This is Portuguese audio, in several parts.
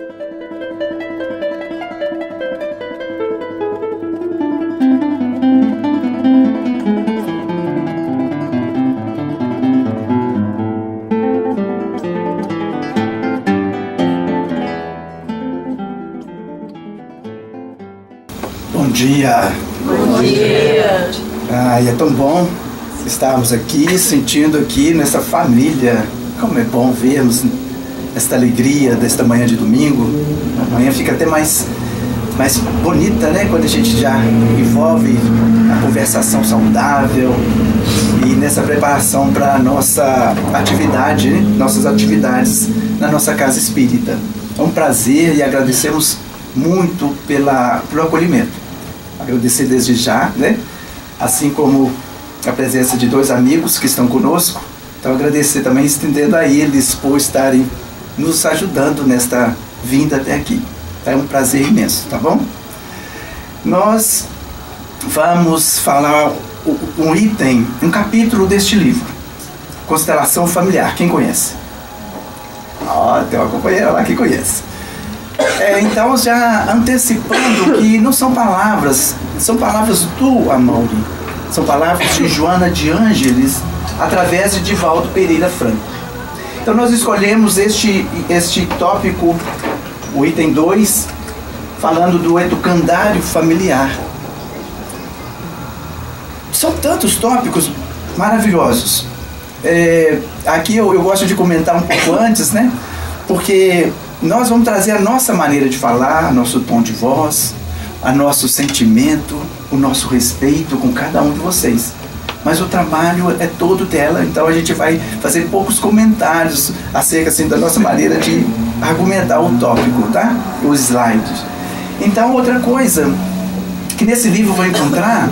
Bom dia. Bom dia. Ai, é tão bom estarmos aqui, sentindo aqui nessa família. Como é bom vermos esta alegria desta manhã de domingo. A manhã fica até mais, mais bonita, né? Quando a gente já envolve a conversação saudável e nessa preparação para a nossa atividade, né? nossas atividades na nossa casa espírita. É um prazer e agradecemos muito pela, pelo acolhimento. Agradecer desde já, né? Assim como a presença de dois amigos que estão conosco. Então agradecer também estendendo a eles por estarem nos ajudando nesta vinda até aqui. É um prazer imenso, tá bom? Nós vamos falar um item, um capítulo deste livro, Constelação Familiar. Quem conhece? Ó, oh, tem uma companheira lá que conhece. É, então, já antecipando que não são palavras, são palavras do Amaury, são palavras de Joana de Ângeles, através de Divaldo Pereira Franco. Então, nós escolhemos este, este tópico, o item 2, falando do educandário familiar. São tantos tópicos maravilhosos. É, aqui eu, eu gosto de comentar um pouco antes, né? Porque nós vamos trazer a nossa maneira de falar, nosso tom de voz, a nosso sentimento, o nosso respeito com cada um de vocês. Mas o trabalho é todo dela, então a gente vai fazer poucos comentários acerca assim, da nossa maneira de argumentar o tópico, tá? Os slides. Então, outra coisa que nesse livro vou encontrar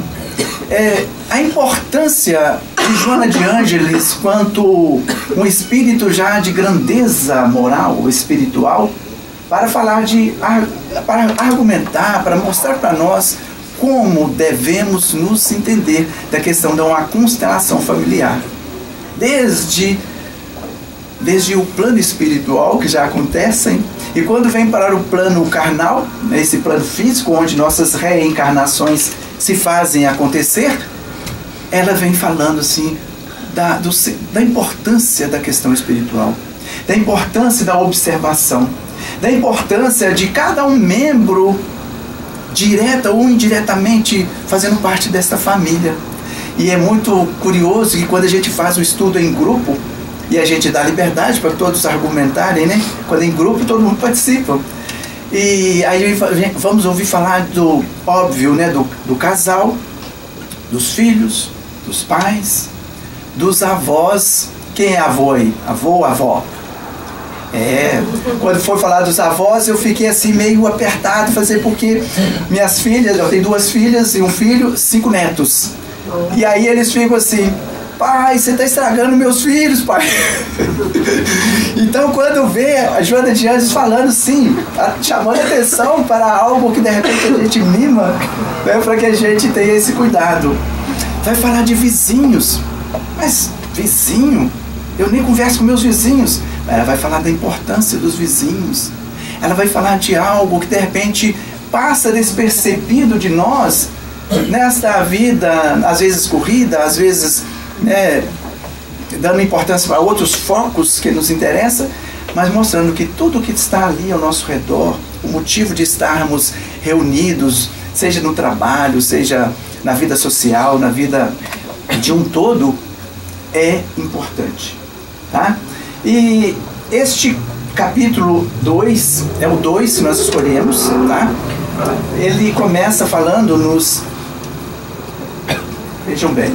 é a importância de Joana de Ângeles quanto um espírito já de grandeza moral, espiritual, para falar de para argumentar, para mostrar para nós como devemos nos entender da questão de uma constelação familiar. Desde desde o plano espiritual que já acontecem e quando vem para o plano carnal, esse plano físico onde nossas reencarnações se fazem acontecer, ela vem falando assim da, do, da importância da questão espiritual, da importância da observação, da importância de cada um membro, direta ou indiretamente, fazendo parte desta família. E é muito curioso que quando a gente faz o estudo em grupo, e a gente dá liberdade para todos argumentarem, né? Quando é em grupo todo mundo participa. E aí vamos ouvir falar do óbvio, né? Do, do casal, dos filhos, dos pais, dos avós. Quem é avô aí? Avô avó? É, quando foi falar dos avós, eu fiquei assim meio apertado, fazer porque minhas filhas, eu tenho duas filhas e um filho, cinco netos. E aí eles ficam assim, pai, você está estragando meus filhos, pai. então quando vê a Joana de Anjos falando sim, chamando atenção para algo que de repente a gente mima, né, para que a gente tenha esse cuidado. Vai falar de vizinhos. Mas vizinho? Eu nem converso com meus vizinhos. Ela vai falar da importância dos vizinhos. Ela vai falar de algo que de repente passa despercebido de nós nesta vida, às vezes corrida, às vezes né, dando importância para outros focos que nos interessam, mas mostrando que tudo que está ali ao nosso redor, o motivo de estarmos reunidos, seja no trabalho, seja na vida social, na vida de um todo, é importante. Tá? E este capítulo 2, é o 2 que nós escolhemos, tá? ele começa falando nos. Vejam bem.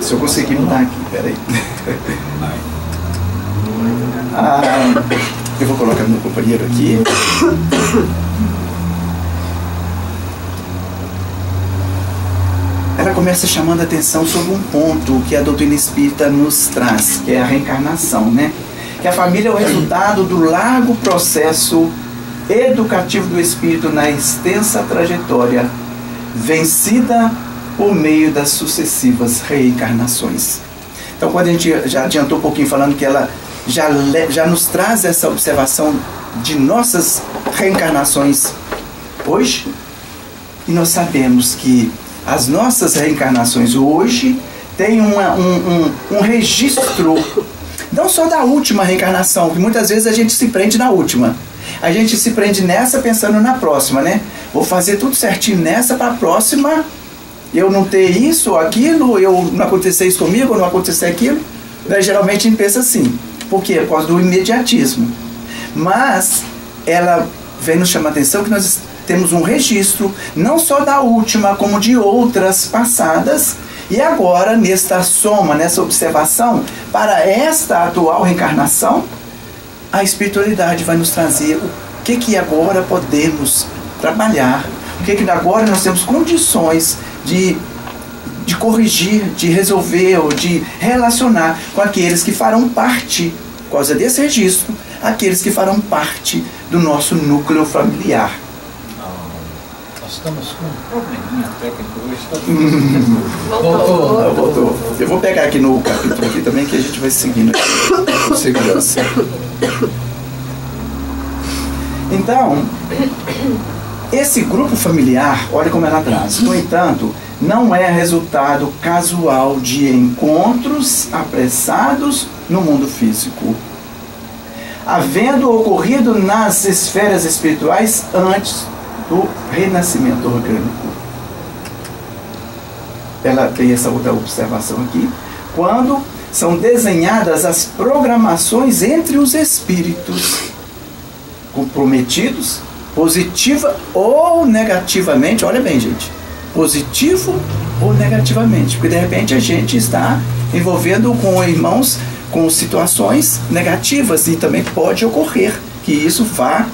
Se eu conseguir mudar aqui, peraí. Ah, eu vou colocar meu companheiro aqui. Ela começa chamando a atenção sobre um ponto que a doutrina espírita nos traz, que é a reencarnação, né? Que a família é o resultado do largo processo educativo do espírito na extensa trajetória, vencida por meio das sucessivas reencarnações. Então, quando a gente já adiantou um pouquinho falando que ela já, já nos traz essa observação de nossas reencarnações hoje. E nós sabemos que as nossas reencarnações hoje têm uma, um, um, um registro, não só da última reencarnação, que muitas vezes a gente se prende na última. A gente se prende nessa pensando na próxima, né? Vou fazer tudo certinho nessa para a próxima eu não ter isso aquilo, eu não acontecer isso comigo, não acontecer aquilo. Né? Geralmente a gente pensa assim. Por quê? Por causa do imediatismo. Mas ela vem nos chamar a atenção que nós temos um registro, não só da última, como de outras passadas. E agora, nesta soma, nessa observação, para esta atual reencarnação, a espiritualidade vai nos trazer o que, que agora podemos trabalhar, o que, que agora nós temos condições de, de corrigir, de resolver ou de relacionar com aqueles que farão parte, por causa desse registro, aqueles que farão parte do nosso núcleo familiar. Nós estamos com um probleminha técnico hoje. Voltou. Ah, voltou. Eu vou pegar aqui no capítulo aqui também que a gente vai seguindo aqui, com segurança. Então, esse grupo familiar, olha como ela traz. No entanto, não é resultado casual de encontros apressados no mundo físico, havendo ocorrido nas esferas espirituais antes do renascimento orgânico. Ela tem essa outra observação aqui. Quando são desenhadas as programações entre os espíritos comprometidos positiva ou negativamente, olha bem, gente, positivo ou negativamente, porque de repente a gente está envolvendo com irmãos com situações negativas e também pode ocorrer que isso vá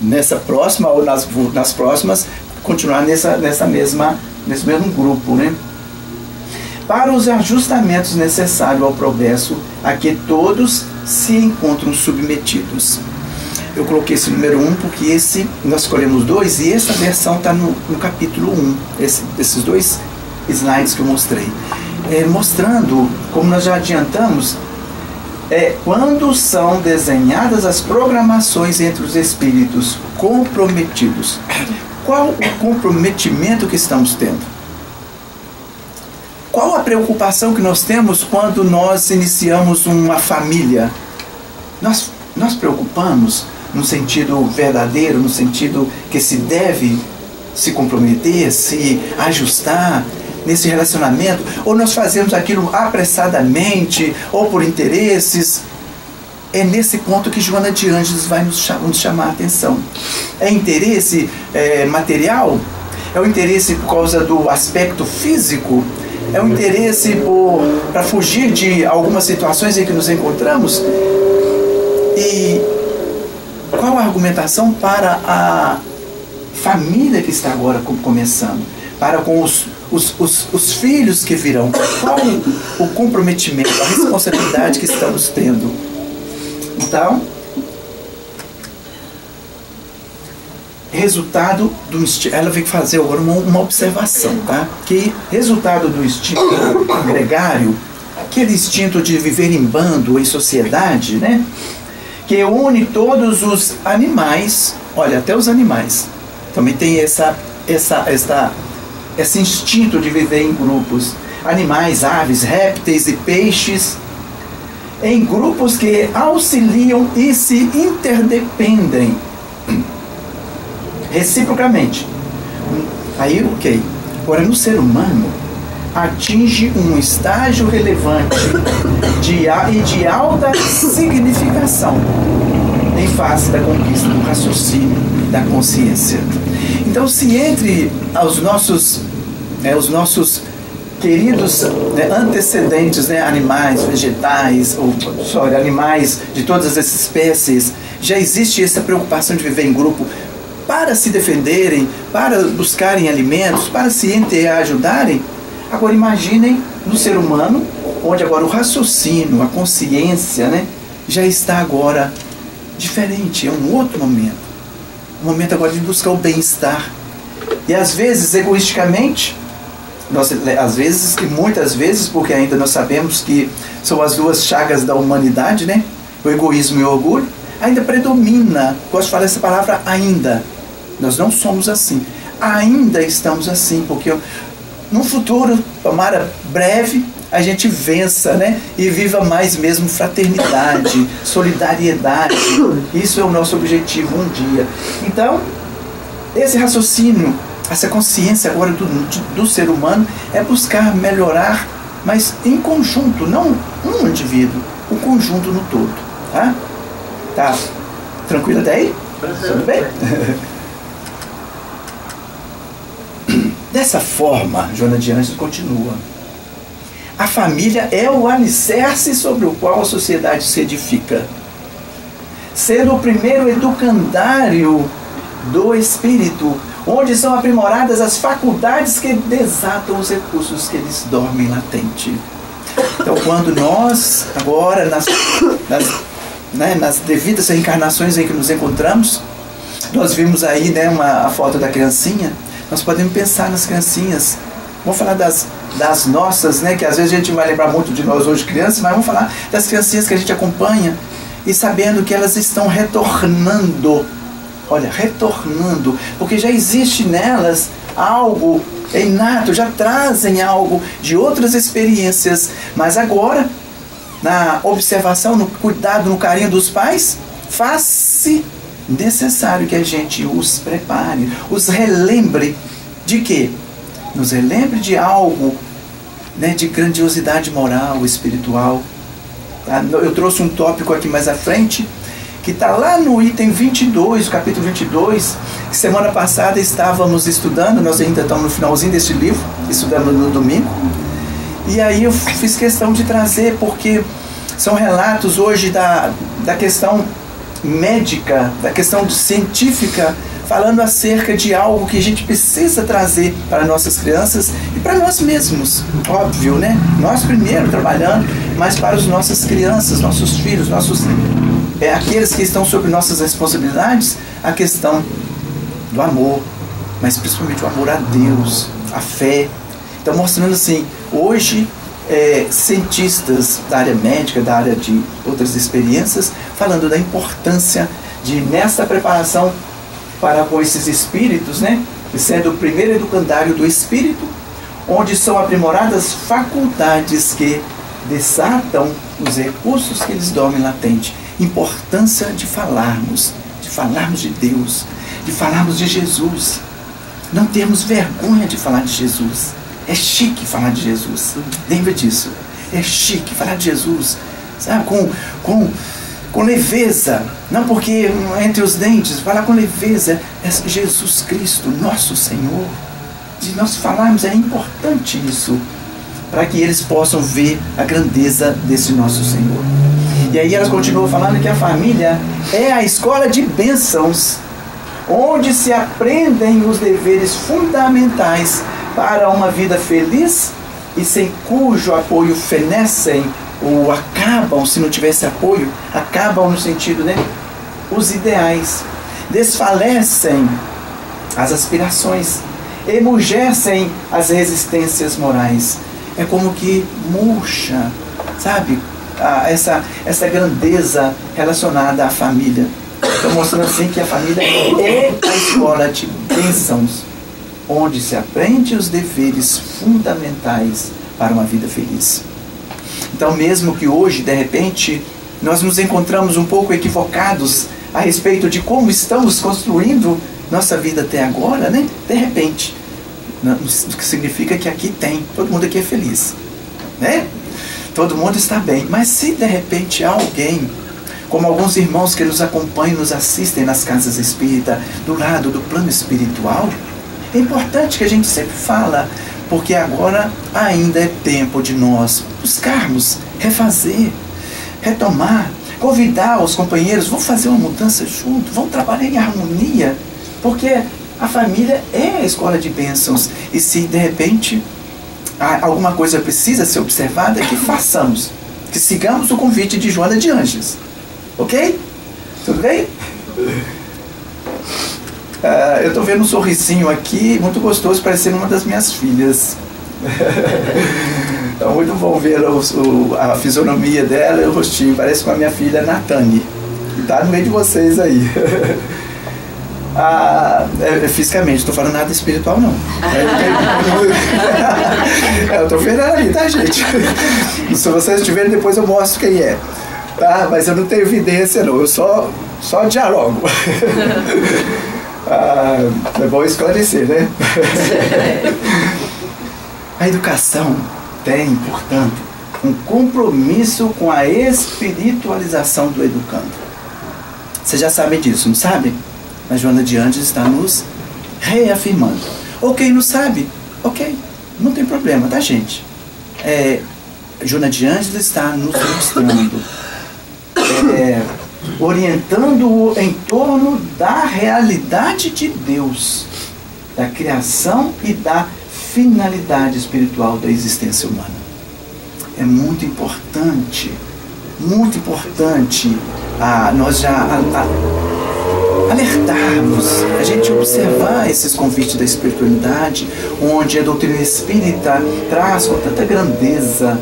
nessa próxima ou nas, nas próximas continuar nessa, nessa mesma, nesse mesmo grupo, né? Para os ajustamentos necessários ao progresso a que todos se encontram submetidos eu coloquei esse número 1 um porque esse nós escolhemos dois e essa versão está no, no, capítulo 1, um, esse, esses dois slides que eu mostrei. É, mostrando, como nós já adiantamos, é, quando são desenhadas as programações entre os espíritos comprometidos. Qual o comprometimento que estamos tendo? Qual a preocupação que nós temos quando nós iniciamos uma família? Nós, nós preocupamos no sentido verdadeiro, no sentido que se deve se comprometer, se ajustar nesse relacionamento, ou nós fazemos aquilo apressadamente ou por interesses. É nesse ponto que Joana de Ângeles vai nos, chamar a atenção. É interesse é, material? É o interesse por causa do aspecto físico? É o interesse para fugir de algumas situações em que nos encontramos? E qual a argumentação para a família que está agora começando? Para com os, os, os, os filhos que virão? Qual o, comprometimento, a responsabilidade que estamos tendo? Então, resultado do instinto. Ela vem fazer agora uma, uma observação, tá? Que resultado do instinto gregário, aquele instinto de viver em bando, em sociedade, né? que une todos os animais, olha, até os animais, também tem essa, essa, essa, esse instinto de viver em grupos. Animais, aves, répteis e peixes, em grupos que auxiliam e se interdependem reciprocamente. Aí, ok. Agora, no ser humano, atinge um estágio relevante de, e de alta significação em face da conquista do raciocínio, da consciência. Então, se entre os nossos, né, os nossos queridos né, antecedentes, né, animais, vegetais, ou sorry, animais de todas as espécies, já existe essa preocupação de viver em grupo para se defenderem, para buscarem alimentos, para se ajudarem, Agora imaginem no ser humano, onde agora o raciocínio, a consciência, né, já está agora diferente, é um outro momento. Um momento agora de buscar o bem-estar. E às vezes, egoisticamente, nós, às vezes e muitas vezes, porque ainda nós sabemos que são as duas chagas da humanidade, né? O egoísmo e o orgulho. ainda predomina. Gosto de falar essa palavra ainda. Nós não somos assim. Ainda estamos assim, porque no futuro, tomara breve, a gente vença, né? E viva mais mesmo fraternidade, solidariedade. Isso é o nosso objetivo um dia. Então, esse raciocínio, essa consciência agora do, do ser humano é buscar melhorar, mas em conjunto, não um indivíduo, o conjunto no todo. Tá? Tá tranquilo até aí? Tudo bem? Dessa forma, Joana de Anjos continua. A família é o alicerce sobre o qual a sociedade se edifica. Sendo o primeiro educandário do espírito, onde são aprimoradas as faculdades que desatam os recursos que eles dormem latente. Então, quando nós, agora, nas, nas, né, nas devidas reencarnações em que nos encontramos, nós vimos aí né, uma, a foto da criancinha, nós podemos pensar nas criancinhas. Vamos falar das, das nossas, né? Que às vezes a gente vai lembrar muito de nós hoje crianças, mas vamos falar das criancinhas que a gente acompanha e sabendo que elas estão retornando. Olha, retornando, porque já existe nelas algo inato, já trazem algo de outras experiências, mas agora, na observação, no cuidado, no carinho dos pais, faz-se necessário que a gente os prepare, os relembre de quê? Nos relembre de algo né, de grandiosidade moral, espiritual. Tá? Eu trouxe um tópico aqui mais à frente, que está lá no item 22, capítulo 22, que semana passada estávamos estudando, nós ainda estamos no finalzinho desse livro, estudando no domingo. E aí eu fiz questão de trazer, porque são relatos hoje da, da questão médica, da questão científica, falando acerca de algo que a gente precisa trazer para nossas crianças e para nós mesmos. Óbvio, né? Nós primeiro trabalhando, mas para as nossas crianças, nossos filhos, nossos é, aqueles que estão sob nossas responsabilidades, a questão do amor, mas principalmente o amor a Deus, a fé. Então mostrando assim, hoje é, cientistas da área médica, da área de outras experiências, falando da importância de, nessa preparação para com esses espíritos, né, sendo o primeiro educandário do espírito, onde são aprimoradas faculdades que desatam os recursos que eles dormem latente. Importância de falarmos, de falarmos de Deus, de falarmos de Jesus. Não termos vergonha de falar de Jesus é chique falar de Jesus. Lembra disso. É chique falar de Jesus. Sabe? Com, com, com leveza. Não porque entre os dentes, falar com leveza. É Jesus Cristo, nosso Senhor. De nós falarmos, é importante isso. Para que eles possam ver a grandeza desse nosso Senhor. E aí elas continuam falando que a família é a escola de bênçãos, onde se aprendem os deveres fundamentais para uma vida feliz e sem cujo apoio fenecem ou acabam, se não tivesse apoio, acabam no sentido, né? Os ideais, desfalecem as aspirações, emurgecem as resistências morais. É como que murcha, sabe? Essa, essa grandeza relacionada à família. Estou mostrando assim que a família é a escola de bênçãos onde se aprende os deveres fundamentais para uma vida feliz. Então, mesmo que hoje, de repente, nós nos encontramos um pouco equivocados a respeito de como estamos construindo nossa vida até agora, né? De repente, o que significa que aqui tem, todo mundo aqui é feliz, né? Todo mundo está bem. Mas se de repente alguém, como alguns irmãos que nos acompanham, nos assistem nas casas espírita, do lado do plano espiritual, é importante que a gente sempre fala, porque agora ainda é tempo de nós buscarmos, refazer, retomar, convidar os companheiros, vamos fazer uma mudança junto, vamos trabalhar em harmonia, porque a família é a escola de bênçãos. E se de repente alguma coisa precisa ser observada, que façamos, que sigamos o convite de Joana de Anjos. Ok? Tudo bem? Uh, eu estou vendo um sorrisinho aqui, muito gostoso, parecendo uma das minhas filhas. então, muito bom ver o, o, a fisionomia dela e o rostinho. Parece com a minha filha Natane, que tá no meio de vocês aí. Ah, é, é, fisicamente, estou falando nada espiritual não. É, eu estou vendo ali, tá gente? Se vocês estiverem, depois eu mostro quem é. Tá? Mas eu não tenho evidência não, eu só, só dialogo. Ah, é bom esclarecer, né? A educação tem, portanto, um compromisso com a espiritualização do educando. Vocês já sabem disso, não sabe? A Joana de Andes está nos reafirmando. Quem não sabe, ok, não tem problema, tá gente? É, Joana de Andes está nos mostrando, é, orientando-o em torno da realidade de Deus, da criação e da finalidade espiritual da existência humana. É muito importante, muito importante ah, nós já alertarmos, a gente observar esses convites da espiritualidade, onde a doutrina espírita traz com tanta grandeza.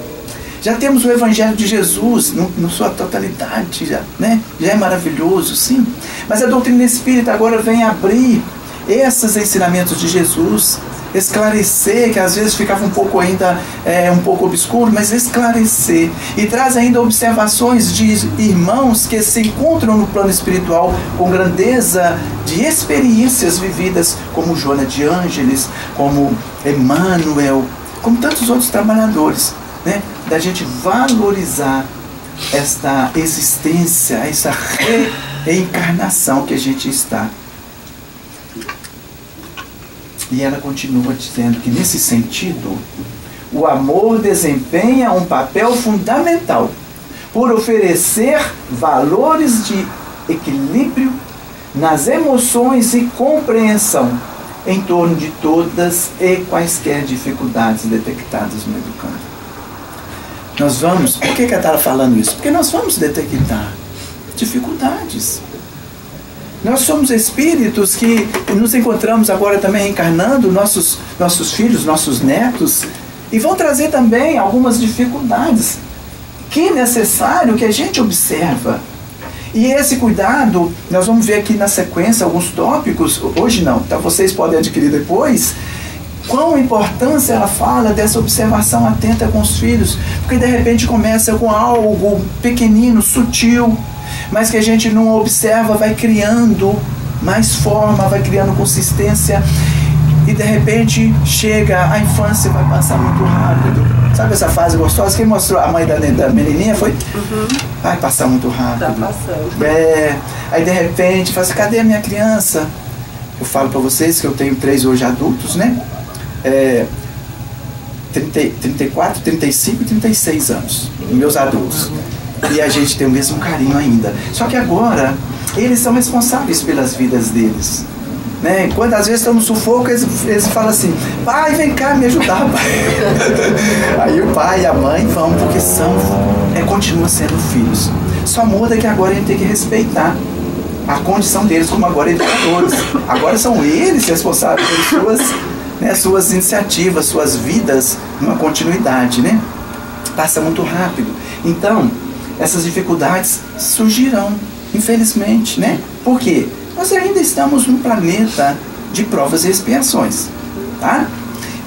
Já temos o Evangelho de Jesus na sua totalidade, já, né? já é maravilhoso, sim. Mas a doutrina espírita agora vem abrir esses ensinamentos de Jesus esclarecer, que às vezes ficava um pouco ainda é, um pouco obscuro, mas esclarecer. E traz ainda observações de irmãos que se encontram no plano espiritual com grandeza de experiências vividas, como Joana de Ângeles, como Emmanuel, como tantos outros trabalhadores, né? Da gente valorizar esta existência, essa reencarnação que a gente está. E ela continua dizendo que, nesse sentido, o amor desempenha um papel fundamental por oferecer valores de equilíbrio nas emoções e compreensão em torno de todas e quaisquer dificuldades detectadas no educando. Nós vamos, por que, que ela está falando isso? Porque nós vamos detectar dificuldades. Nós somos espíritos que nos encontramos agora também reencarnando, nossos, nossos filhos, nossos netos, e vão trazer também algumas dificuldades que é necessário que a gente observa. E esse cuidado, nós vamos ver aqui na sequência alguns tópicos, hoje não, tá? vocês podem adquirir depois, quão importância ela fala dessa observação atenta com os filhos, porque de repente começa com algo pequenino, sutil, mas que a gente não observa, vai criando mais forma, vai criando consistência e de repente chega a infância vai passar muito rápido. Sabe essa fase gostosa? Quem mostrou a mãe da, da menininha foi? Uhum. Vai passar muito rápido. Tá passando. É, aí de repente fala assim, cadê a minha criança? Eu falo para vocês que eu tenho três hoje adultos, né? É, 30, 34, 35 e 36 anos, meus adultos e a gente tem o mesmo carinho ainda. Só que agora, eles são responsáveis pelas vidas deles. Né? Quando às vezes estão no sufoco, eles, eles falam assim: pai, vem cá me ajudar, pai. Aí o pai e a mãe vão, porque são, é, continuam sendo filhos. Só muda que agora a gente tem que respeitar a condição deles como agora educadores. Agora são eles responsáveis pelas suas, né, suas iniciativas, suas vidas, uma continuidade, né? Passa muito rápido. Então, essas dificuldades surgirão, infelizmente, né? Por quê? Nós ainda estamos num planeta de provas e expiações, tá?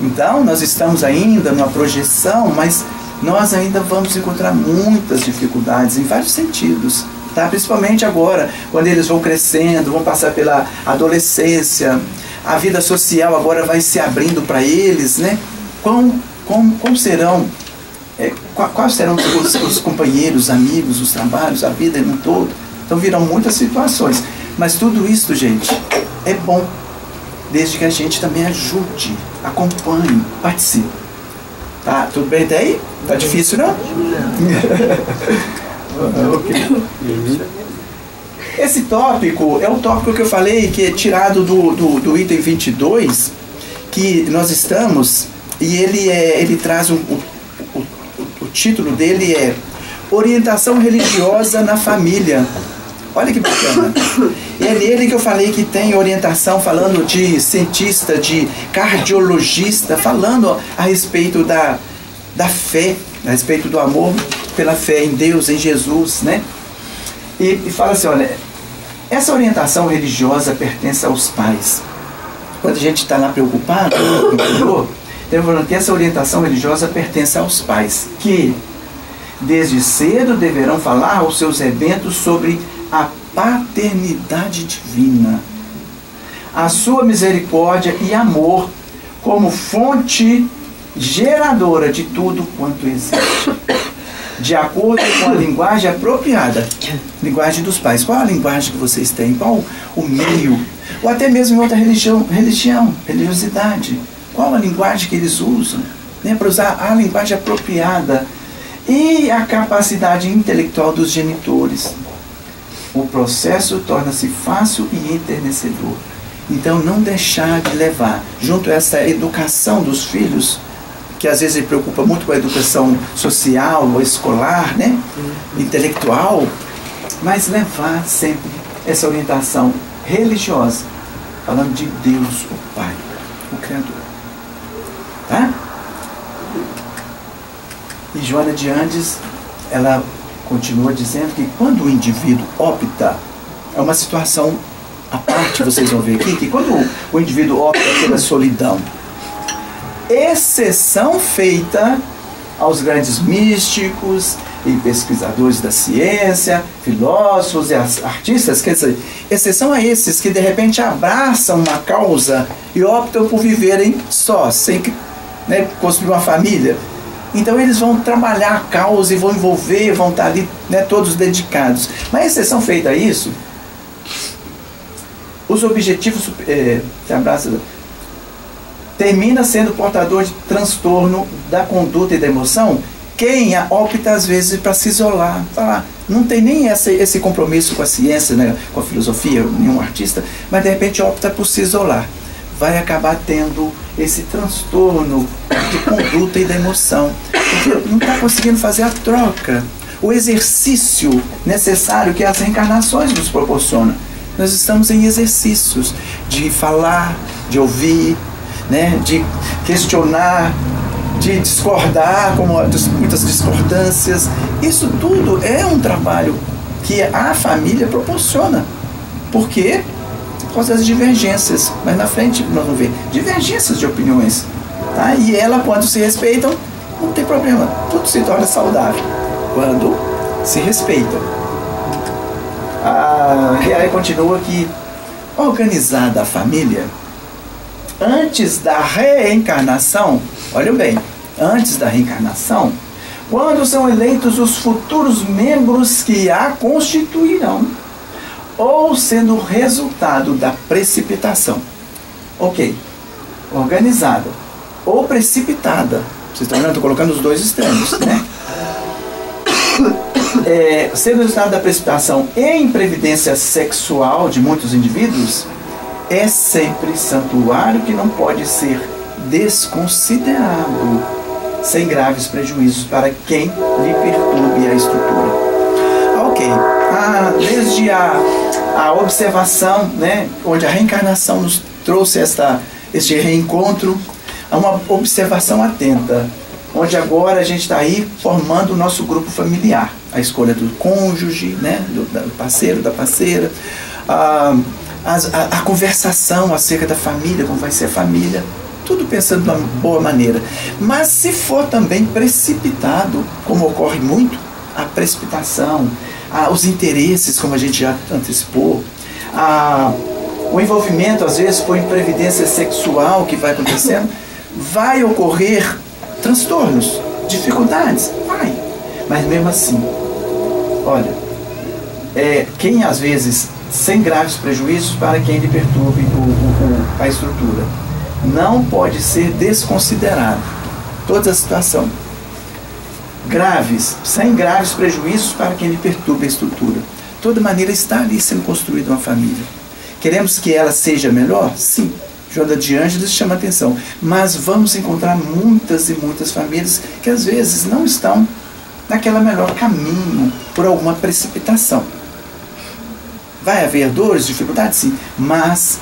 Então, nós estamos ainda numa projeção, mas nós ainda vamos encontrar muitas dificuldades em vários sentidos, tá? Principalmente agora, quando eles vão crescendo, vão passar pela adolescência, a vida social agora vai se abrindo para eles, né? Quão, como, como serão é, quais serão os, os, companheiros, amigos, os trabalhos, a vida no todo. Então virão muitas situações. Mas tudo isso, gente, é bom, desde que a gente também ajude, acompanhe, participe. Tá? Tudo bem até aí? Tá difícil, não? Não. ok. Esse tópico é o tópico que eu falei, que é tirado do, do, do item 22, que nós estamos, e ele, é, ele traz um, título dele é Orientação Religiosa na Família. Olha que bacana. E é nele que eu falei que tem orientação falando de cientista, de cardiologista, falando a respeito da, da fé, a respeito do amor pela fé em Deus, em Jesus, né? E, e fala assim, olha, essa orientação religiosa pertence aos pais. Quando a gente está lá preocupado? Então, falando que essa orientação religiosa pertence aos pais, que desde cedo deverão falar aos seus eventos sobre a paternidade divina, a sua misericórdia e amor como fonte geradora de tudo quanto existe. De acordo com a linguagem apropriada. Linguagem dos pais. Qual a linguagem que vocês têm? Qual o meio? Ou até mesmo em outra religião, religião religiosidade. Qual a linguagem que eles usam? Né? Para usar a linguagem apropriada. E a capacidade intelectual dos genitores. O processo torna-se fácil e enternecedor. Então, não deixar de levar, junto a essa educação dos filhos, que às vezes se preocupa muito com a educação social ou escolar, né? intelectual, mas levar sempre essa orientação religiosa, falando de Deus, o Pai, o Criador. Tá? E Joana de Andes, ela continua dizendo que quando o indivíduo opta, é uma situação à parte, vocês vão ver aqui, que quando o indivíduo opta pela solidão, exceção feita aos grandes místicos e pesquisadores da ciência, filósofos e artistas, quer dizer, exceção a esses que de repente abraçam uma causa e optam por viverem só, sem né, construir uma família. Então eles vão trabalhar a causa e vão envolver, vão estar ali né, todos dedicados. Mas exceção feita a isso, os objetivos é, abraça, termina sendo portador de transtorno da conduta e da emoção quem opta às vezes para se isolar, falar, não tem nem essa, esse compromisso com a ciência, né, com a filosofia, nenhum artista, mas de repente opta por se isolar. Vai acabar tendo esse transtorno de conduta e da emoção. Porque não está conseguindo fazer a troca, o exercício necessário que as reencarnações nos proporcionam. Nós estamos em exercícios de falar, de ouvir, né, de questionar, de discordar, como muitas discordâncias. Isso tudo é um trabalho que a família proporciona. Por quê? Por causa das divergências. Mas na frente nós vamos ver divergências de opiniões. Tá? E ela, quando se respeitam, não tem problema. Tudo se torna saudável. Quando se respeitam. E aí continua que organizada a família, antes da reencarnação, olha bem, antes da reencarnação, quando são eleitos os futuros membros que a constituirão, ou sendo resultado da precipitação. Ok, organizada ou precipitada. Vocês estão vendo? Estou colocando os dois extremos, né? É, sendo resultado da precipitação e imprevidência sexual de muitos indivíduos, é sempre santuário que não pode ser desconsiderado sem graves prejuízos para quem lhe perturbe a estrutura. Ok, ah, desde a, a observação, né, onde a reencarnação nos trouxe esta, este reencontro, a uma observação atenta, onde agora a gente está aí formando o nosso grupo familiar, a escolha do cônjuge, né, do, do parceiro, da parceira, ah, a, a, a conversação acerca da família, como vai ser a família, tudo pensando de uma boa maneira. Mas se for também precipitado, como ocorre muito, a precipitação, a, os interesses, como a gente já antecipou, a, o envolvimento, às vezes, por imprevidência sexual que vai acontecendo, vai ocorrer transtornos, dificuldades, vai. Mas mesmo assim, olha, é, quem às vezes sem graves prejuízos para quem lhe perturbe o, o, a estrutura. Não pode ser desconsiderado toda a situação. Graves, sem graves prejuízos para quem lhe perturbe a estrutura. Toda maneira está ali sendo construída uma família. Queremos que ela seja melhor? Sim. Joana de Ângeles chama atenção. Mas vamos encontrar muitas e muitas famílias que às vezes não estão naquela melhor caminho por alguma precipitação. Vai haver dores, dificuldades, sim, mas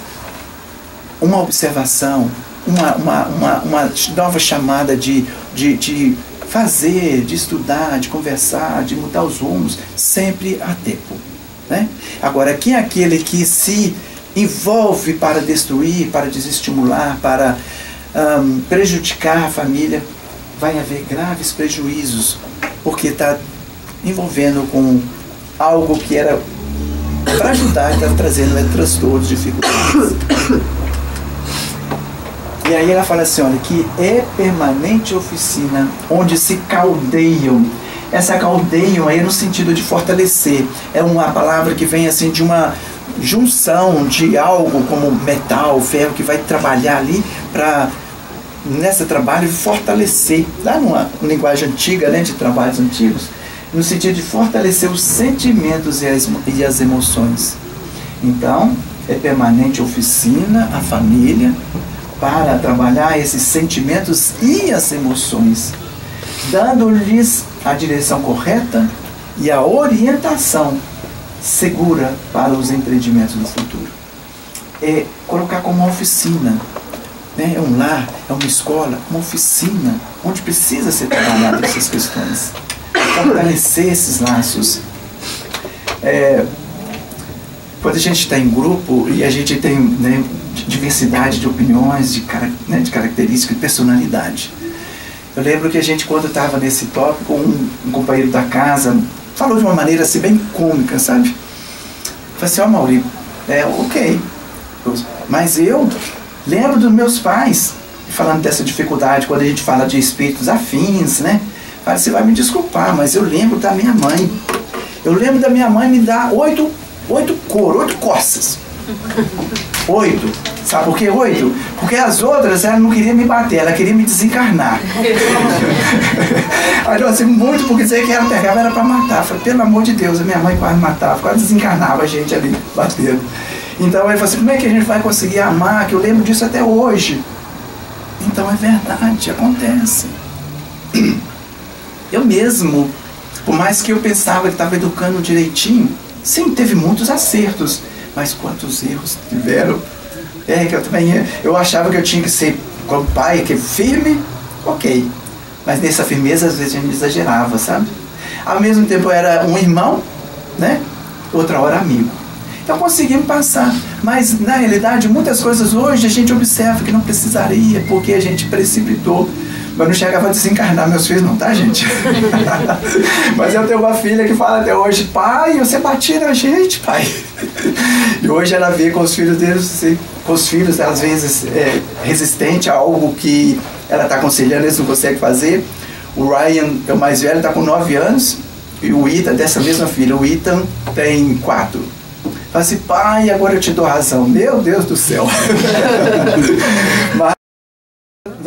uma observação, uma, uma, uma, uma nova chamada de, de, de fazer, de estudar, de conversar, de mudar os rumos, sempre há tempo. Né? Agora, quem é aquele que se envolve para destruir, para desestimular, para um, prejudicar a família, vai haver graves prejuízos, porque está envolvendo com algo que era para ajudar, está trazendo né, transtornos, dificuldades. E aí ela fala assim, olha, que é permanente oficina onde se caldeiam. Essa caldeiam aí no sentido de fortalecer. É uma palavra que vem assim de uma junção de algo como metal, ferro, que vai trabalhar ali para nesse trabalho fortalecer, lá numa linguagem antiga, né, de trabalhos antigos, no sentido de fortalecer os sentimentos e as, e as emoções. Então, é permanente oficina, a família, para trabalhar esses sentimentos e as emoções, dando-lhes a direção correta e a orientação segura para os empreendimentos do futuro. É colocar como uma oficina, né? é um lar, é uma escola, uma oficina, onde precisa ser trabalhado essas questões. Fortalecer esses laços. É, quando a gente está em grupo e a gente tem né, diversidade de opiniões, de, né, de características, de personalidade. Eu lembro que a gente, quando estava nesse tópico, um, um, companheiro da casa falou de uma maneira assim, bem cômica, sabe? Falei assim, ó oh, Mauri, é ok, mas eu lembro dos meus pais falando dessa dificuldade, quando a gente fala de espíritos afins, né? Você vai me desculpar, mas eu lembro da minha mãe. Eu lembro da minha mãe me dar oito, oito couro, oito costas. Oito. Sabe por que oito? Porque as outras, ela não queria me bater, ela queria me desencarnar. Aí eu assim, muito porque dizer que ela pegava era para matar. Eu falei, pelo amor de Deus, a minha mãe quase matava, quase desencarnava a gente ali, batendo. Então ele falou assim, como é que a gente vai conseguir amar? Que eu lembro disso até hoje. Então é verdade, acontece. Eu mesmo, por mais que eu pensava que estava educando direitinho, sim, teve muitos acertos, mas quantos erros tiveram? É, que eu também eu achava que eu tinha que ser como pai, que é firme, ok. Mas nessa firmeza às vezes a gente exagerava, sabe? Ao mesmo tempo eu era um irmão, né? Outra hora amigo. Então conseguimos passar. Mas na realidade muitas coisas hoje a gente observa que não precisaria, porque a gente precipitou. Mas não chegava a desencarnar meus filhos, não, tá, gente? Mas eu tenho uma filha que fala até hoje, pai, você batia na gente, pai. E hoje ela vê com os filhos deles, assim, com os filhos, às vezes, é, resistente a algo que ela está aconselhando, eles não conseguem fazer. O Ryan é o mais velho, está com 9 anos, e o Ethan, dessa mesma filha, o Ethan tem 4. Fala assim, pai, agora eu te dou razão. Meu Deus do céu. Mas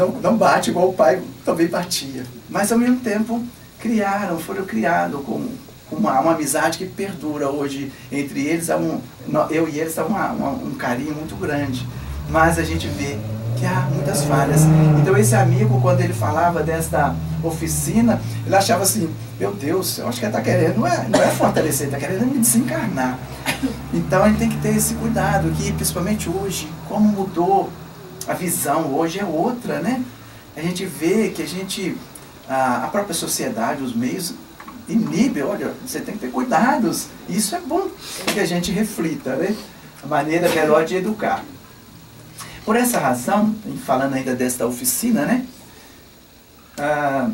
não, não bate igual o pai também batia. Mas ao mesmo tempo criaram, foram criados com uma, uma amizade que perdura hoje entre eles. É um, eu e eles há uma, uma, um carinho muito grande. Mas a gente vê que há muitas falhas. Então esse amigo, quando ele falava desta oficina, ele achava assim, meu Deus, eu acho que ele está querendo, não é, não é fortalecer, está querendo me desencarnar. Então a gente tem que ter esse cuidado, que principalmente hoje, como mudou a visão hoje é outra, né? A gente vê que a gente, a, a própria sociedade, os meios, inibe, olha, você tem que ter cuidados. Isso é bom que a gente reflita, né? A maneira melhor de educar. Por essa razão, falando ainda desta oficina, né? Ah,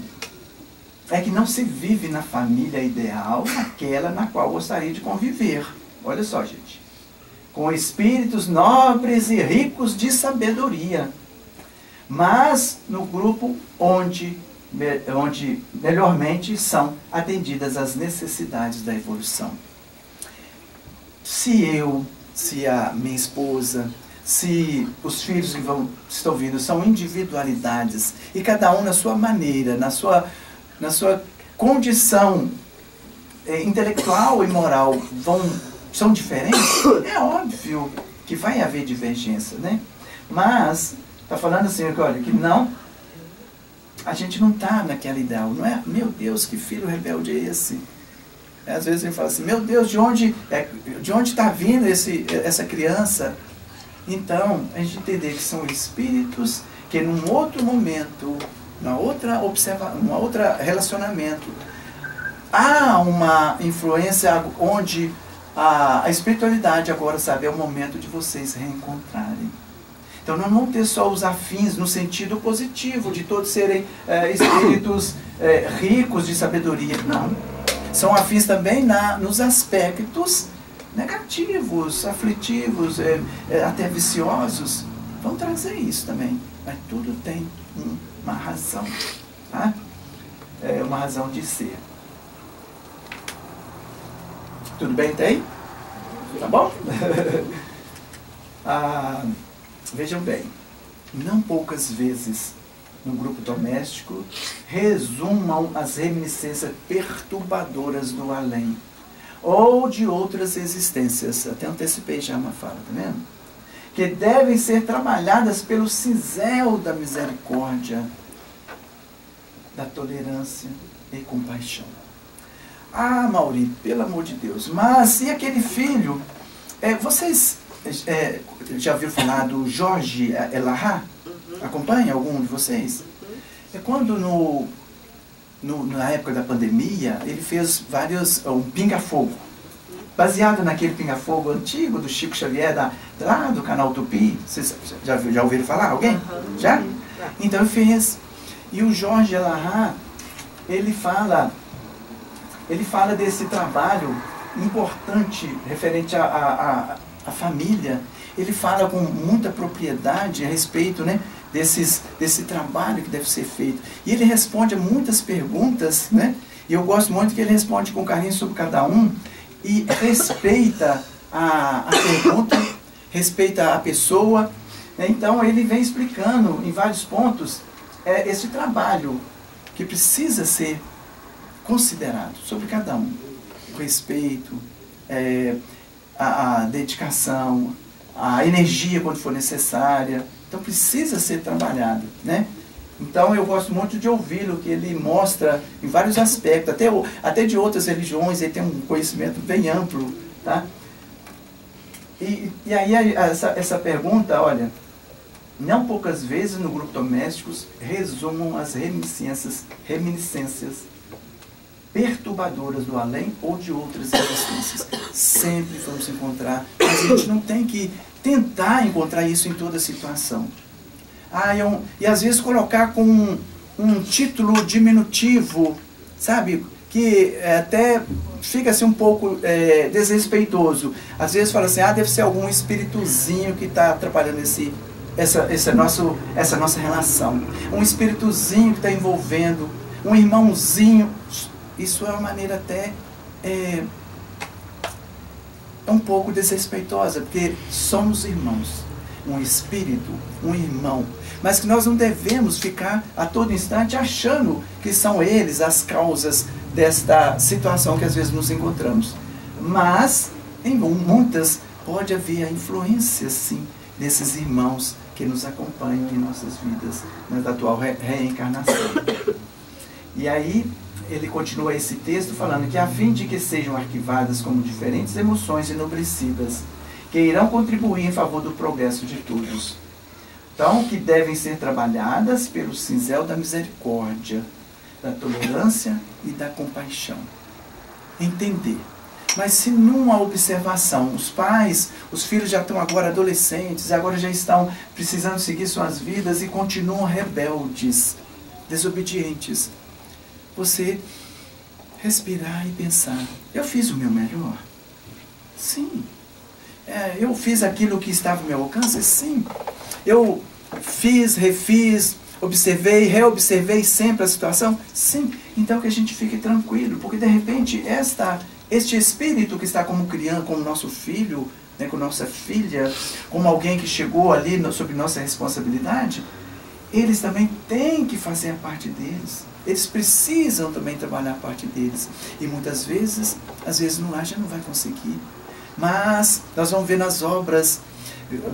é que não se vive na família ideal, aquela na qual gostaria de conviver. Olha só, gente com espíritos nobres e ricos de sabedoria, mas no grupo onde, onde melhormente são atendidas as necessidades da evolução. Se eu, se a minha esposa, se os filhos que vão, estão vindo são individualidades e cada um na sua maneira, na sua, na sua condição é, intelectual e moral vão são diferentes, é óbvio que vai haver divergência, né? Mas, está falando assim, olha, que não, a gente não está naquela ideal, não é? Meu Deus, que filho rebelde é esse? Às vezes ele fala assim, meu Deus, de onde é, de onde está vindo esse, essa criança? Então, a gente entender que são espíritos que num outro momento, na outra observa, num outro relacionamento, há uma influência onde a, a espiritualidade agora, sabe, é o momento de vocês reencontrarem. Então não vão ter só os afins no sentido positivo, de todos serem é, espíritos é, ricos de sabedoria. Não. São afins também na, nos aspectos negativos, aflitivos, é, é, até viciosos. Vão trazer isso também. Mas tudo tem uma razão. Tá? É uma razão de ser. Tudo bem até aí? Tá bom? ah, vejam bem, não poucas vezes no grupo doméstico resumam as reminiscências perturbadoras do além ou de outras existências. Até antecipei já uma fala, tá vendo? Que devem ser trabalhadas pelo cinzel da misericórdia, da tolerância e compaixão. Ah, Mauri, pelo amor de Deus, mas e aquele filho? É, vocês é, já ouviram falar do Jorge Elahá? Uhum. Acompanha algum de vocês? Uhum. É quando no, no, na época da pandemia, ele fez vários, um pinga-fogo. Baseado naquele pinga-fogo antigo do Chico Xavier, da, lá do canal Tupi. Vocês já, já ouviram falar? Alguém? Uhum. Já? Então ele fez. E o Jorge Elahá, ele fala ele fala desse trabalho importante referente à, família. Ele fala com muita propriedade a respeito né, desses, desse trabalho que deve ser feito. E ele responde a muitas perguntas, né? E eu gosto muito que ele responde com carinho sobre cada um e respeita a, a pergunta, respeita a pessoa. Né? Então ele vem explicando em vários pontos é, esse trabalho que precisa ser considerado sobre cada um. O respeito, é, a, a dedicação, a energia quando for necessária. Então precisa ser trabalhado, né? Então eu gosto muito de ouvi-lo, que ele mostra em vários aspectos, até, até de outras religiões, ele tem um conhecimento bem amplo, tá? E, e aí essa, essa pergunta, olha, não poucas vezes no grupo domésticos resumam as reminiscências, reminiscências perturbadoras do além ou de outras existências. Sempre vamos encontrar, mas a gente não tem que tentar encontrar isso em toda situação. Ah, e, um, e às vezes colocar com um, um título diminutivo, sabe? Que é, até fica assim um pouco é, desrespeitoso. Às vezes fala assim, ah, deve ser algum espíritozinho que está atrapalhando esse, essa, essa, nosso, essa nossa relação. Um espíritozinho que está envolvendo, um irmãozinho. Isso é uma maneira até é, um pouco desrespeitosa, porque somos irmãos. Um espírito, um irmão. Mas que nós não devemos ficar a todo instante achando que são eles as causas desta situação que às vezes nos encontramos. Mas, em muitas, pode haver a influência, sim, desses irmãos que nos acompanham em nossas vidas na atual re reencarnação. E aí, ele continua esse texto falando que a fim de que sejam arquivadas como diferentes emoções enobrecidas, que irão contribuir em favor do progresso de todos. Então, que devem ser trabalhadas pelo cinzel da misericórdia, da tolerância e da compaixão. Entender. Mas se numa observação, os pais, os filhos já estão agora adolescentes, agora já estão precisando seguir suas vidas e continuam rebeldes, desobedientes, você respirar e pensar: eu fiz o meu melhor? Sim. É, eu fiz aquilo que estava ao meu alcance? Sim. Eu fiz, refiz, observei, reobservei sempre a situação? Sim. Então que a gente fique tranquilo, porque de repente esta, este espírito que está como criança, como nosso filho, né, com nossa filha, como alguém que chegou ali no, sob nossa responsabilidade, eles também têm que fazer a parte deles. Eles precisam também trabalhar a parte deles. E muitas vezes, às vezes no lar já não vai conseguir. Mas nós vamos ver nas obras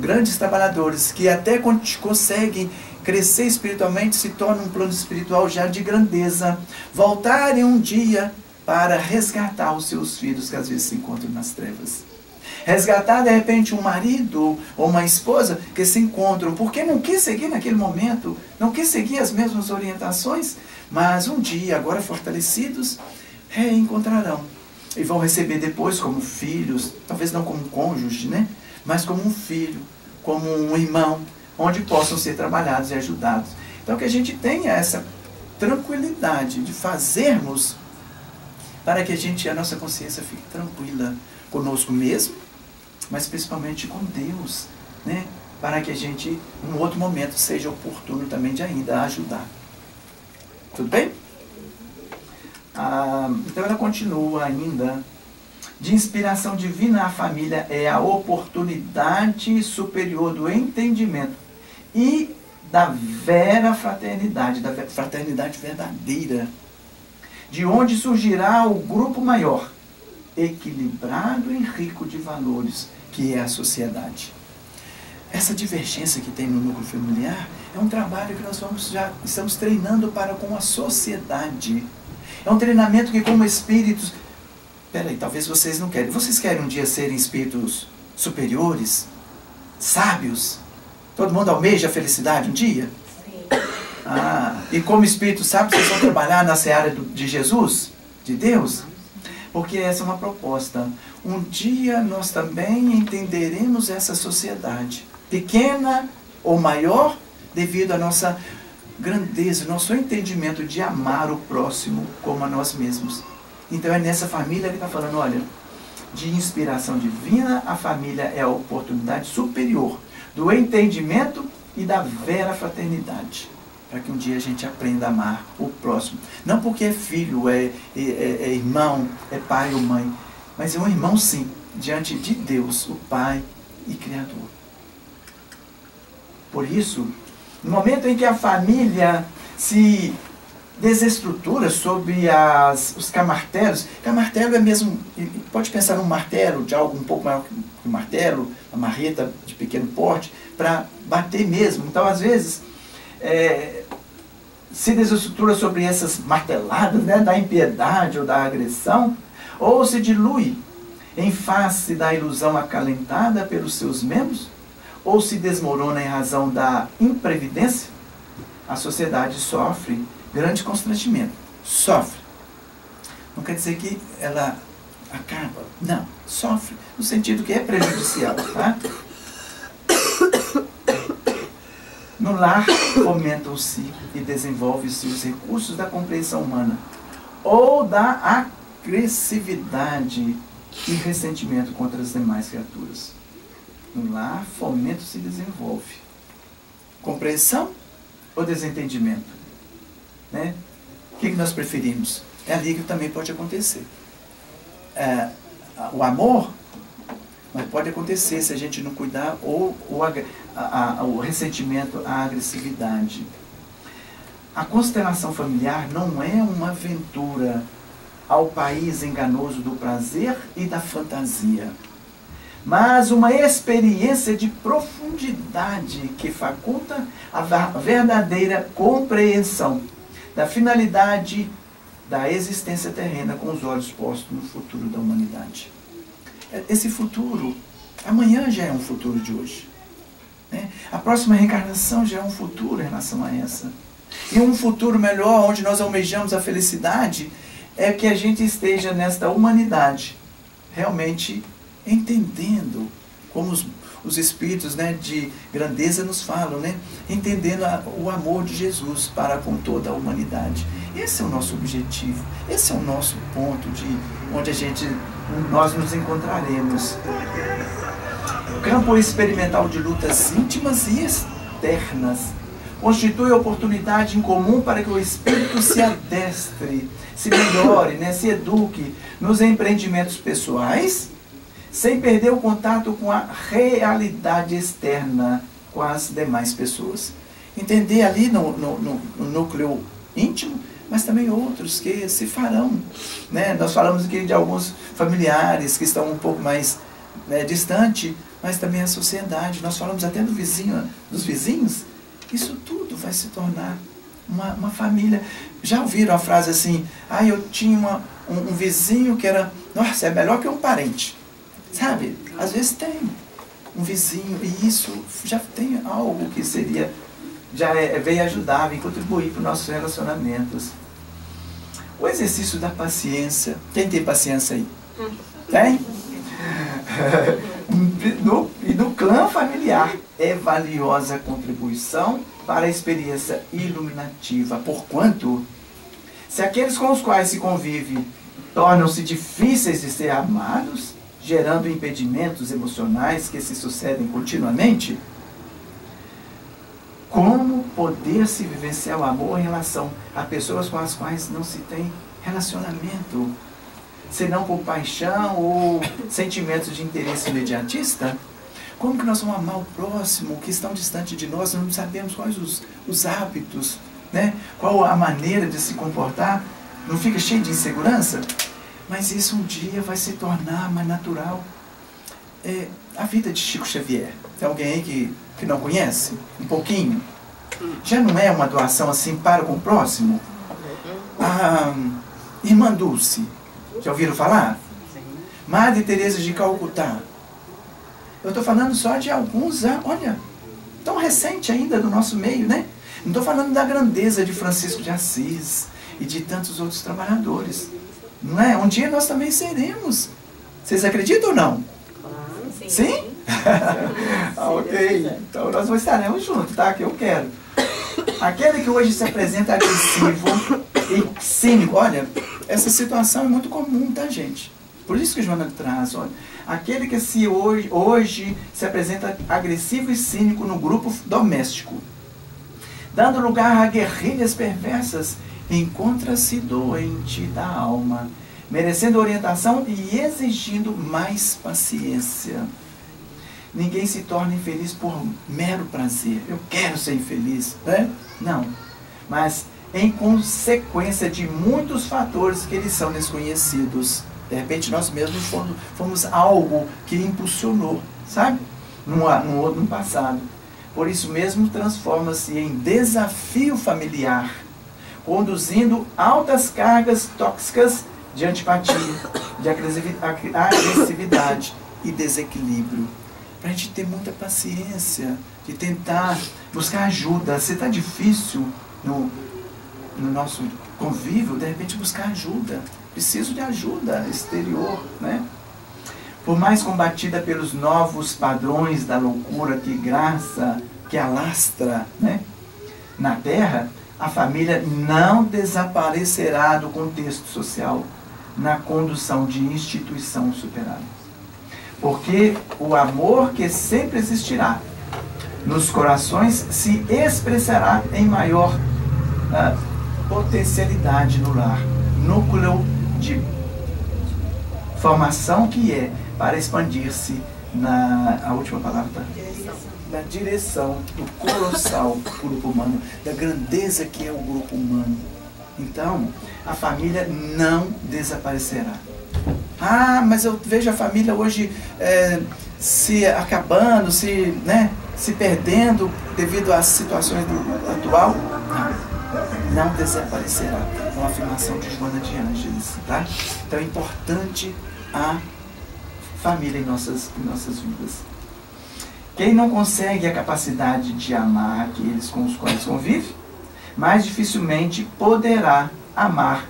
grandes trabalhadores que até conseguem crescer espiritualmente, se tornam um plano espiritual já de grandeza, voltarem um dia para resgatar os seus filhos que às vezes se encontram nas trevas. Resgatar de repente um marido ou uma esposa que se encontram porque não quis seguir naquele momento, não quis seguir as mesmas orientações, mas um dia, agora fortalecidos, reencontrarão. e vão receber depois como filhos, talvez não como cônjuge, né? Mas como um filho, como um irmão, onde possam ser trabalhados e ajudados. Então que a gente tenha essa tranquilidade de fazermos para que a gente, a nossa consciência fique tranquila conosco mesmo, mas principalmente com Deus, né? Para que a gente, em outro momento, seja oportuno também de ainda ajudar. Tudo bem? Ah, então ela continua ainda. De inspiração divina, a família é a oportunidade superior do entendimento e da vera fraternidade, da fraternidade verdadeira, de onde surgirá o grupo maior, equilibrado e rico de valores, que é a sociedade. Essa divergência que tem no núcleo familiar é um trabalho que nós vamos já estamos treinando para com a sociedade. É um treinamento que, como espíritos. Peraí, talvez vocês não querem. Vocês querem um dia serem espíritos superiores? Sábios? Todo mundo almeja a felicidade um dia? Sim. Ah, e como espírito sábio, vocês vão trabalhar na seara de Jesus? De Deus? Porque essa é uma proposta. Um dia nós também entenderemos essa sociedade. Pequena ou maior, devido à nossa grandeza, nosso entendimento de amar o próximo como a nós mesmos. Então é nessa família que está falando, olha, de inspiração divina, a família é a oportunidade superior do entendimento e da vera fraternidade. Para que um dia a gente aprenda a amar o próximo. Não porque é filho, é, é, é, irmão, é pai ou mãe, mas é um irmão sim, diante de Deus, o Pai e Criador. Por isso, no momento em que a família se desestrutura sobre as, os camartelos, camartelo é mesmo, pode pensar num martelo de algo um pouco maior que um martelo, uma marreta de pequeno porte, para bater mesmo. Então, às vezes, é, se desestrutura sobre essas marteladas né, da impiedade ou da agressão, ou se dilui em face da ilusão acalentada pelos seus membros, ou se desmorona em razão da imprevidência, a sociedade sofre grande constrangimento. Sofre. Não quer dizer que ela acaba. Não, sofre no sentido que é prejudicial. Tá? No lar, fomentam-se e desenvolvem-se os recursos da compreensão humana ou da agressividade e ressentimento contra as demais criaturas no lar, fomento se desenvolve. Compreensão ou desentendimento? Né? O que, que nós preferimos? É ali que também pode acontecer. É, o amor mas pode acontecer se a gente não cuidar, ou, ou a, a, a, o ressentimento, a agressividade. A constelação familiar não é uma aventura ao país enganoso do prazer e da fantasia mas uma experiência de profundidade que faculta a verdadeira compreensão da finalidade da existência terrena com os olhos postos no futuro da humanidade. Esse futuro, amanhã já é um futuro de hoje. Né? A próxima reencarnação já é um futuro em relação a essa. E um futuro melhor, onde nós almejamos a felicidade, é que a gente esteja nesta humanidade realmente entendendo como os, os espíritos né, de grandeza nos falam, né? entendendo a, o amor de Jesus para com toda a humanidade. Esse é o nosso objetivo, esse é o nosso ponto de onde a gente, nós nos encontraremos. Campo experimental de lutas íntimas e externas constitui oportunidade em comum para que o espírito se adestre, se melhore, né, se eduque nos empreendimentos pessoais sem perder o contato com a realidade externa com as demais pessoas. Entender ali no, no, no, no núcleo íntimo, mas também outros que se farão. Né? Nós falamos aqui de alguns familiares que estão um pouco mais né, distante, mas também a sociedade. Nós falamos até do vizinho, dos vizinhos. Isso tudo vai se tornar uma, uma família. Já ouviram a frase assim? Ah, eu tinha uma, um, um vizinho que era, nossa, é melhor que um parente. Sabe? Às vezes tem um vizinho e isso já tem algo que seria, já é, veio ajudar, vem contribuir para os nossos relacionamentos. O exercício da paciência. Quem tem paciência aí? Tem? No, e no clã familiar é valiosa contribuição para a experiência iluminativa, porquanto, se aqueles com os quais se convive tornam-se difíceis de ser amados, gerando impedimentos emocionais que se sucedem continuamente, como poder se vivenciar o amor em relação a pessoas com as quais não se tem relacionamento, senão por paixão ou sentimentos de interesse imediatista? Como que nós vamos amar o próximo que estão distante de nós? Não sabemos quais os, os hábitos, né? qual a maneira de se comportar. Não fica cheio de insegurança? Mas isso um dia vai se tornar mais natural. É, a vida de Chico Xavier. Tem alguém aí que, que não conhece? Um pouquinho? Já não é uma doação assim para com o próximo? A Irmã Dulce, já ouviram falar? Madre Teresa de Calcutá. Eu estou falando só de alguns anos, olha, tão recente ainda do nosso meio, né? Não estou falando da grandeza de Francisco de Assis e de tantos outros trabalhadores. Não é? Um dia nós também seremos. Vocês acreditam ou não? Sim? Sim? ah, ok. Então nós estaremos juntos, tá? Que eu quero. Aquele que hoje se apresenta agressivo e cínico. Olha, essa situação é muito comum, tá, gente? Por isso que Joana traz, olha. Aquele que se hoje, hoje se apresenta agressivo e cínico no grupo doméstico, dando lugar a guerrilhas perversas, encontra-se doente da alma, merecendo orientação e exigindo mais paciência. Ninguém se torna infeliz por mero prazer. Eu quero ser infeliz, né? Não. Mas em consequência de muitos fatores que eles são desconhecidos. De repente nós mesmos fomos, fomos algo que impulsionou, sabe? No, no, no passado. Por isso mesmo transforma-se em desafio familiar, conduzindo altas cargas tóxicas de antipatia, de agressividade e desequilíbrio. Para a gente ter muita paciência, de tentar buscar ajuda. Se está difícil no, no nosso convívio, de repente buscar ajuda. Preciso de ajuda exterior, né? Por mais combatida pelos novos padrões da loucura que graça, que alastra, né? Na Terra, a família não desaparecerá do contexto social na condução de instituição superada. Porque o amor que sempre existirá nos corações se expressará em maior uh, potencialidade no lar, núcleo de formação que é para expandir-se na a última palavra tá? na direção do colossal grupo humano, da grandeza que é o grupo humano. Então, a família não desaparecerá. Ah, mas eu vejo a família hoje é, se acabando, se, né, se perdendo devido às situações do atual. Não, desaparecerá. É uma afirmação de Joana de Ângeles. Tá? Então é importante a família em nossas, em nossas vidas. Quem não consegue a capacidade de amar aqueles com os quais convive, mais dificilmente poderá amar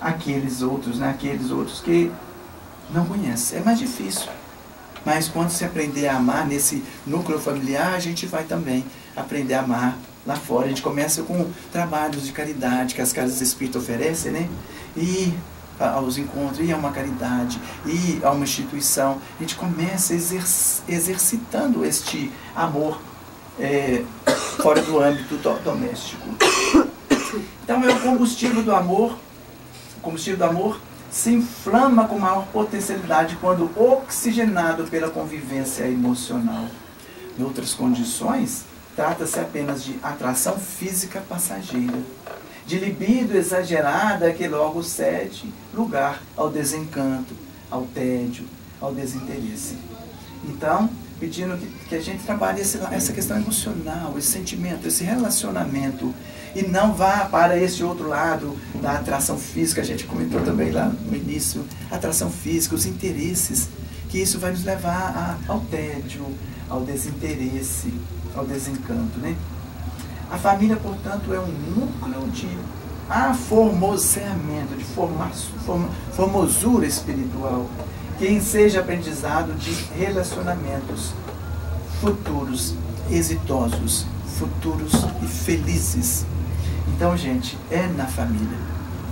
aqueles outros, né? aqueles outros que não conhece. É mais difícil. Mas quando se aprender a amar nesse núcleo familiar, a gente vai também aprender a amar lá fora. A gente começa com trabalhos de caridade que as casas espíritas oferecem, né? E aos encontros, e a uma caridade, e a uma instituição. A gente começa exerc exercitando este amor é, fora do âmbito do doméstico. Então é o combustível do amor, o combustível do amor se inflama com maior potencialidade quando oxigenado pela convivência emocional. Em outras condições, trata-se apenas de atração física passageira de libido exagerada que logo cede lugar ao desencanto, ao tédio, ao desinteresse. Então, pedindo que, que a gente trabalhe esse, essa questão emocional, esse sentimento, esse relacionamento, e não vá para esse outro lado da atração física, a gente comentou também lá no início, atração física, os interesses, que isso vai nos levar a, ao tédio, ao desinteresse, ao desencanto, né? A família, portanto, é um núcleo de aformoseamento, de forma, formosura espiritual, que enseja aprendizado de relacionamentos futuros, exitosos, futuros e felizes. Então, gente, é na família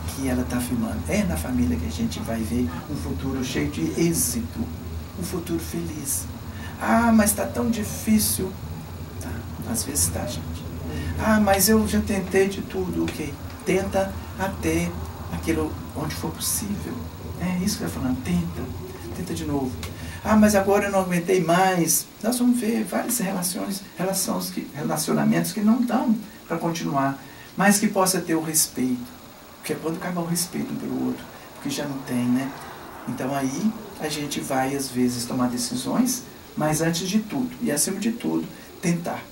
que ela está afirmando, é na família que a gente vai ver um futuro cheio de êxito, um futuro feliz. Ah, mas está tão difícil. Tá, às vezes está, gente. Ah, mas eu já tentei de tudo, ok. Tenta até aquilo onde for possível. É isso que eu estou falando, tenta. Tenta de novo. Ah, mas agora eu não aguentei mais. Nós vamos ver várias relações, relações que, relacionamentos que não dão para continuar, mas que possa ter o respeito. Porque é quando acaba o respeito um pelo outro, porque já não tem, né? Então aí a gente vai às vezes tomar decisões, mas antes de tudo, e acima de tudo, tentar.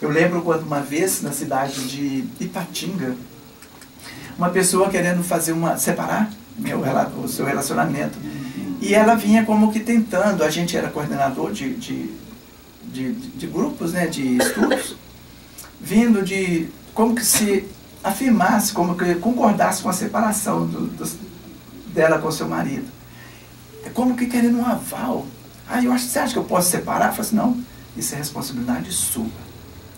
Eu lembro quando uma vez na cidade de Ipatinga, uma pessoa querendo fazer uma separar meu, o seu relacionamento. E ela vinha como que tentando, a gente era coordenador de, de, de, de grupos, né, de estudos, vindo de como que se afirmasse, como que concordasse com a separação do, do, dela com seu marido. É como que querendo um aval. Ah, eu acho, você acha que eu posso separar? Eu falei assim, não, isso é responsabilidade sua,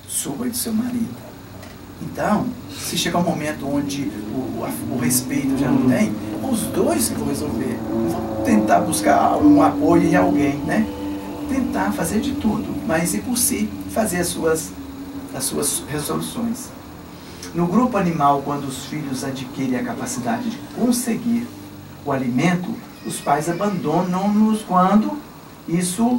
sua e do seu marido. Então, se chegar um momento onde o, o respeito já não tem, os dois que vão resolver. Vão tentar buscar um apoio em alguém, né? Tentar fazer de tudo, mas e por si fazer as suas, as suas resoluções. No grupo animal, quando os filhos adquirem a capacidade de conseguir o alimento, os pais abandonam-nos quando isso,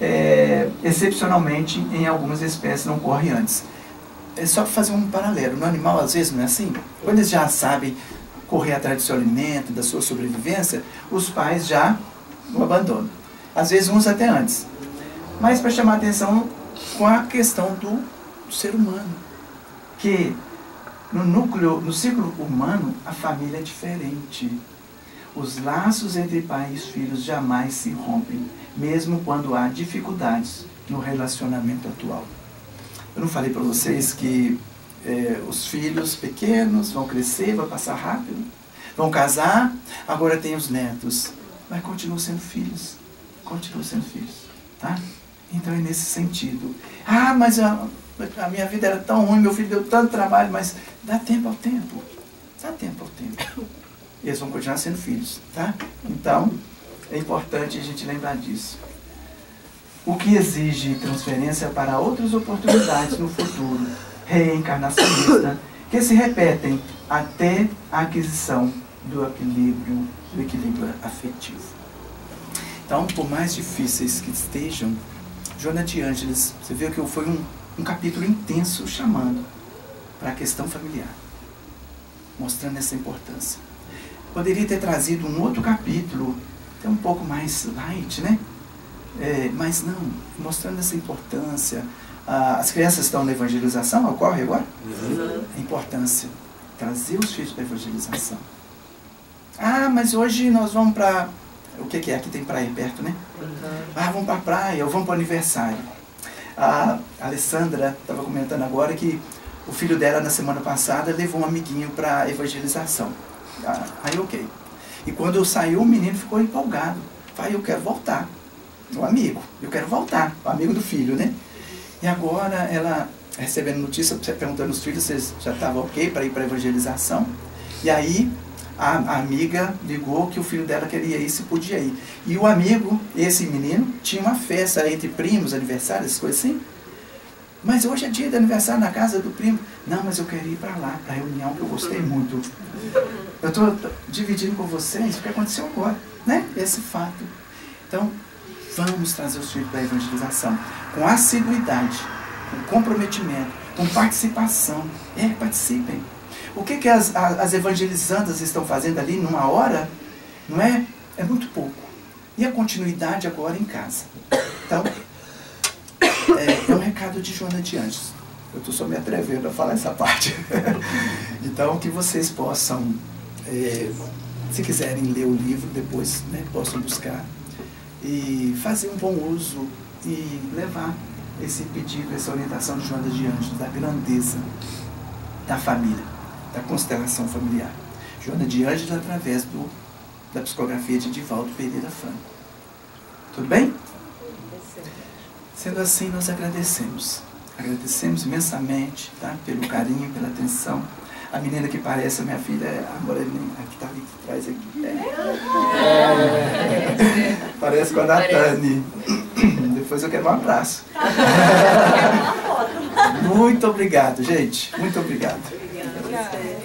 é, excepcionalmente, em algumas espécies não ocorre antes é só fazer um paralelo. No animal, às vezes, não é assim? Quando eles já sabem correr atrás do seu alimento, da sua sobrevivência, os pais já o abandonam. Às vezes, uns até antes. Mas para chamar atenção com a questão do, ser humano. Que no núcleo, no ciclo humano, a família é diferente. Os laços entre pai e filhos jamais se rompem, mesmo quando há dificuldades no relacionamento atual. Eu não falei para vocês que é, os filhos pequenos vão crescer, vai passar rápido, vão casar, agora tem os netos, mas continuam sendo filhos, continuam sendo filhos, tá? Então é nesse sentido. Ah, mas a, a minha vida era tão ruim, meu filho deu tanto trabalho, mas dá tempo ao tempo, dá tempo ao tempo. Eles vão continuar sendo filhos, tá? Então é importante a gente lembrar disso o que exige transferência para outras oportunidades no futuro, reencarnacionista, que se repetem até a aquisição do equilíbrio, do equilíbrio afetivo. Então, por mais difíceis que estejam, Joana de Ângeles, você vê que foi um, um capítulo intenso chamando para a questão familiar, mostrando essa importância. Poderia ter trazido um outro capítulo, até um pouco mais light, né? É, mas não, mostrando essa importância. Ah, as crianças estão na evangelização, ocorre agora? Uhum. A importância. Trazer os filhos para a evangelização. Ah, mas hoje nós vamos para. O que, que, é? Aqui tem praia perto, né? Uhum. Ah, vamos para a praia ou vamos para o aniversário. A Alessandra estava comentando agora que o filho dela, na semana passada, levou um amiguinho para a evangelização. Ah, aí, ok. E quando saiu, o menino ficou empolgado. Pai, eu quero voltar o amigo, eu quero voltar, o amigo do filho, né? E agora ela recebendo notícia, perguntando aos filhos se já estavam ok para ir para a evangelização. E aí a, a, amiga ligou que o filho dela queria ir, se podia ir. E o amigo, esse menino, tinha uma festa entre primos, aniversários, essas coisas assim. Mas hoje é dia de aniversário na casa do primo. Não, mas eu quero ir para lá, para a reunião que eu gostei muito. Eu estou dividindo com vocês o que aconteceu agora, né? Esse fato. Então, Vamos trazer os filhos para a evangelização com assiduidade, com comprometimento, com participação. É, participem. O que, que as, as evangelizandas estão fazendo ali numa hora? Não é? É muito pouco. E a continuidade agora em casa. Então, é, é um recado de Joana de Anjos. Eu estou só me atrevendo a falar essa parte. então, que vocês possam, é, se quiserem ler o livro, depois né, possam buscar e fazer um bom uso e levar esse pedido, essa orientação de Joana de Anjos, da grandeza da família. da constelação familiar. Joana de Ângela através do, da psicografia de Divaldo Pereira Franco. Tudo bem? Sendo assim, nós agradecemos. Agradecemos imensamente tá? pelo carinho, pela atenção. A menina que parece a minha filha é a moreninha, a que está ali atrás aqui. É. Parece com a Natane. Depois eu quero um abraço. Muito obrigado, gente. Muito obrigado. Obrigada.